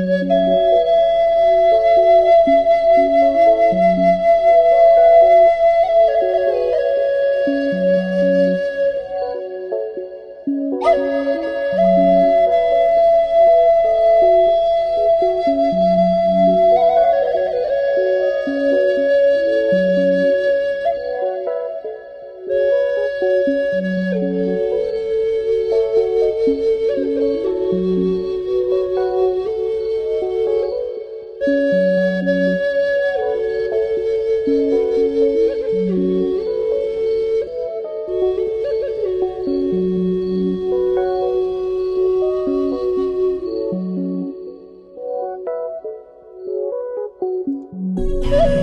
Música Woo!